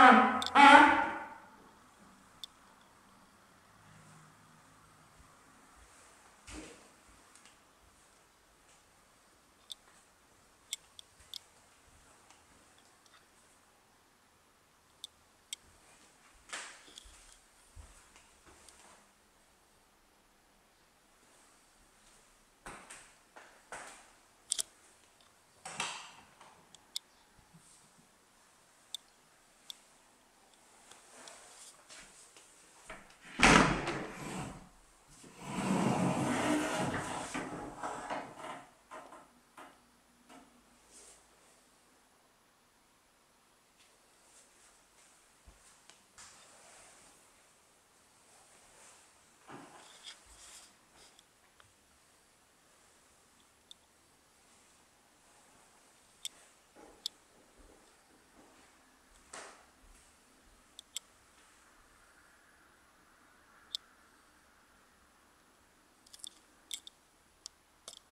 Ah.